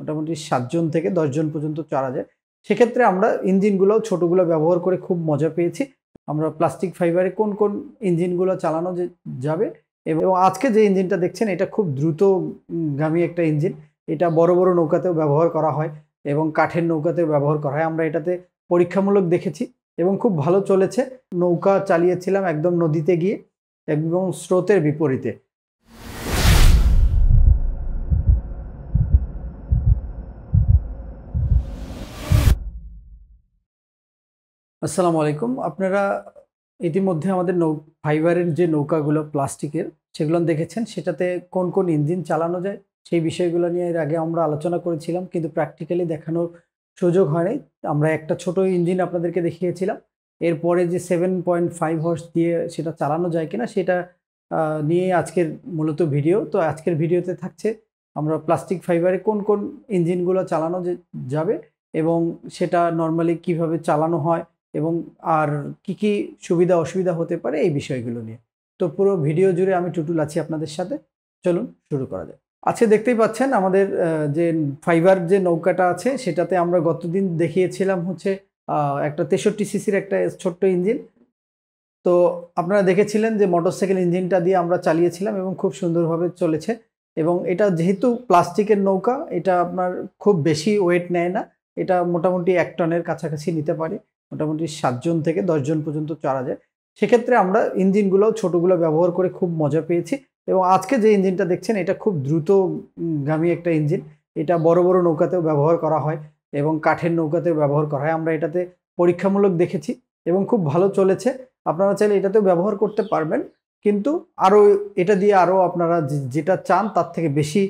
মোটামুটি সাতজন থেকে দশজন পর্যন্ত চড়া যায়। সেক্ষেত্রে আমরা ইঞ্জিনগুলো, ছোটোগুলো ব্যবহার করে খুব মজা পেয়েছি। আমরা প্লাস্টিক ফাইবারে কোন কোন ইঞ্জিনগুলো চালানো যাবে এবং আজকে যে ইঞ্জিনটা দেখছেন, এটা খুব দ্রুতগামী একটা ইঞ্জিন। এটা বড় বড় নৌকাতেও ব্যবহার করা হয় এবং কাঠের নৌকাতেও ব্যবহার করা হয়। আমরা এটাতে পরীক্ষামূলক দেখেছি এবং খুব ভালো চলেছে। নৌকা চালিয়েছিলাম একদম নদীতে গিয়ে এবং স্রোতের বিপরীতে। আসসালামু আলাইকুম। আপনারা ইতিমধ্যে আমাদের নৌ, ফাইবারের যে নৌকাগুলো প্লাস্টিকের, সেগুলো দেখেছেন? সেটাতে কোন কোন ইঞ্জিন চালানো যায়? সেই বিষয়গুলো নিয়ে এর আগে আমরা আলোচনা করেছিলাম, কিন্তু প্র্যাকটিক্যালি দেখানোর সুযোগ হয়নি। আমরা একটা ছোট ইঞ্জিন আপনাদেরকে দেখিয়েছিলাম। এরপরে যে সেভেন পয়েন্ট ফাইভ হর্স দিয়ে সেটা চালানো যায় কিনা, সেটা নিয়ে আজকের মূলত ভিডিও। তো আজকের ভিডিওতে থাকছে, আমরা প্লাস্টিক ফাইবারে কোন কোন ইঞ্জিনগুলো চালানো যাবে এবং সেটা নর্মালি কীভাবে চালানো হয় এবং আর কি কি সুবিধা, অসুবিধা হতে পারে এই বিষয়গুলো নিয়ে। তো পুরো ভিডিও জুড়ে আমি টুটুল আছি আপনাদের সাথে। চলুন শুরু করা যায় আজকে দেখতেই পাচ্ছেন আমাদের যে ফাইবার যে নৌকাটা আছে, সেটাতে আমরা গতদিন দেখিয়েছিলাম হচ্ছে একটা তেষট্টি সিসির একটা ছোট্ট ইঞ্জিন। তো আপনারা দেখেছিলেন যে মোটরসাইকেল ইঞ্জিনটা দিয়ে আমরা চালিয়েছিলাম এবং খুব সুন্দরভাবে চলেছে। এবং এটা যেহেতু প্লাস্টিকের নৌকা, এটা আপনার খুব বেশি ওয়েট নেয় না। এটা মোটামুটি এক টনের কাছাকাছি নিতে পারে। মোটামুটি সাতজন থেকে দশজন পর্যন্ত চড়া যায়। সেক্ষেত্রে আমরা ইঞ্জিনগুলো ছোটোগুলো ব্যবহার করে খুব মজা পেয়েছি এবং আজকে যে ইঞ্জিনটা দেখছেন, এটা খুব দ্রুতগামী একটা ইঞ্জিন। এটা বড় বড় নৌকাতেও ব্যবহার করা হয় এবং কাঠের নৌকাতেও ব্যবহার করা হয়। আমরা এটাতে পরীক্ষামূলক দেখেছি এবং খুব ভালো চলেছে। আপনারা চাইলে এটাতেও ব্যবহার করতে পারবেন। কিন্তু আরও এটা দিয়ে আরও আপনারা যেটা চান, তার থেকে বেশি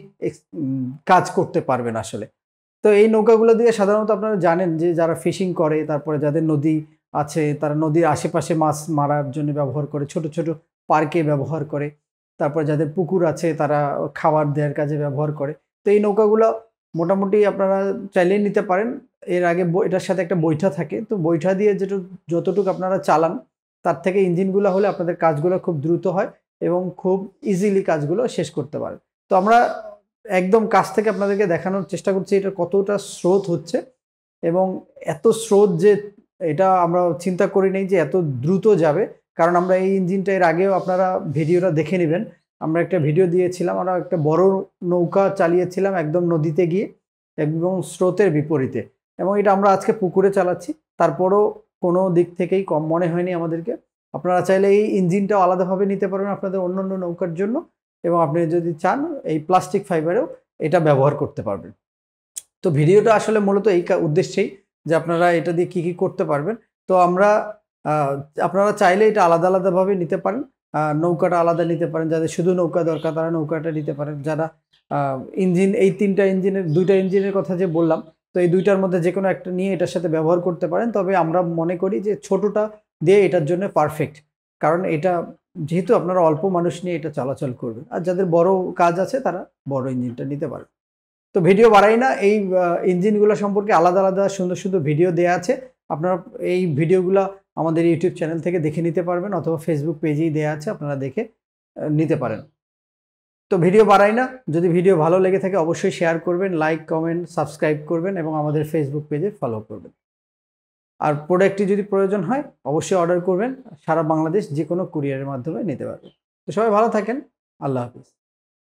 কাজ করতে পারবেন আসলে। তো এই নৌকাগুলো দিয়ে সাধারণত আপনারা জানেন যে যারা ফিশিং করে, তারপরে যাদের নদী আছে, তারা নদীর আশেপাশে মাছ মারার জন্য ব্যবহার করে, ছোট ছোট পার্কে ব্যবহার করে। তারপর যাদের পুকুর আছে, তারা খাবার দেওয়ার কাজে ব্যবহার করে। তো এই নৌকাগুলো মোটামুটি আপনারা চাইলেই নিতে পারেন। এর আগে এটার সাথে একটা বৈঠা থাকে। তো বৈঠা দিয়ে যেটু, যতটুকু আপনারা চালান, তার থেকে ইঞ্জিনগুলো হলে আপনাদের কাজগুলো খুব দ্রুত হয় এবং খুব ইজিলি কাজগুলো শেষ করতে পারে। তো আমরা একদম কাছ থেকে আপনাদেরকে দেখানোর চেষ্টা করছি এটা কতটা স্রোত হচ্ছে এবং এত স্রোত যে এটা আমরা চিন্তা করি নেই যে এত দ্রুত যাবে। কারণ আমরা এই ইঞ্জিনটা এর আগেও আপনারা ভিডিওটা দেখে নেবেন। আমরা একটা ভিডিও দিয়েছিলাম, আমরা একটা বড় নৌকা চালিয়েছিলাম একদম নদীতে গিয়ে এবং স্রোতের বিপরীতে এবং এটা আমরা আজকে পুকুরে চালাচ্ছি। তারপরও কোনো দিক থেকেই কম মনে হয়নি আমাদেরকে। আপনারা চাইলে এই ইঞ্জিনটাও আলাদাভাবে নিতে পারবেন আপনাদের অন্য অন্য নৌকার জন্য। এবং আপনি যদি চান, এই প্লাস্টিক ফাইবারেও এটা ব্যবহার করতে পারবেন। তো ভিডিওটা আসলে মূলত এই উদ্দেশ্যেই যে আপনারা এটা দিয়ে কী কী করতে পারবেন। তো আমরা আপনারা চাইলে এটা আলাদা আলাদাভাবে নিতে পারেন। নৌকাটা আলাদা নিতে পারেন। যাদের শুধু নৌকা দরকার, তারা নৌকাটা নিতে পারেন। যারা ইঞ্জিন এই তিনটা ইঞ্জিনের দুইটা ইঞ্জিনের কথা যে বললাম, তো এই দুইটার মধ্যে যে কোনো একটা নিয়ে এটার সাথে ব্যবহার করতে পারেন। তবে আমরা মনে করি যে ছোটটা দিয়ে এটার জন্য পারফেক্ট কারণ এটা যেহেতু আপনারা অল্প মানুষ নিয়ে এটা চলাচল করবেন, আর যাদের বড় কাজ আছে তারা বড় ইঞ্জিনটা নিতে পারে তো ভিডিও বাড়াই না, এই ইঞ্জিনগুলো সম্পর্কে আলাদা আলাদা সুন্দর সুন্দর ভিডিও দেওয়া আছে। আপনারা এই ভিডিওগুলো আমাদের ইউটিউব চ্যানেল থেকে দেখে নিতে পারবেন, অথবা ফেসবুক পেজেই দেওয়া আছে, আপনারা দেখে নিতে পারেন। তো ভিডিও বাড়াই না, যদি ভিডিও ভালো লেগে থাকে অবশ্যই শেয়ার করবেন, লাইক, কমেন্ট, সাবস্ক্রাইব করবেন এবং আমাদের ফেসবুক পেজে ফলো করবেন। আর প্রোডাক্টটি যদি প্রয়োজন হয়, অবশ্যই অর্ডার করবেন। সারা বাংলাদেশ যে কোনো কুরিয়ারের মাধ্যমে নিতে পারবেন তো সবাই ভালো থাকেন। আল্লাহ হাফিজ।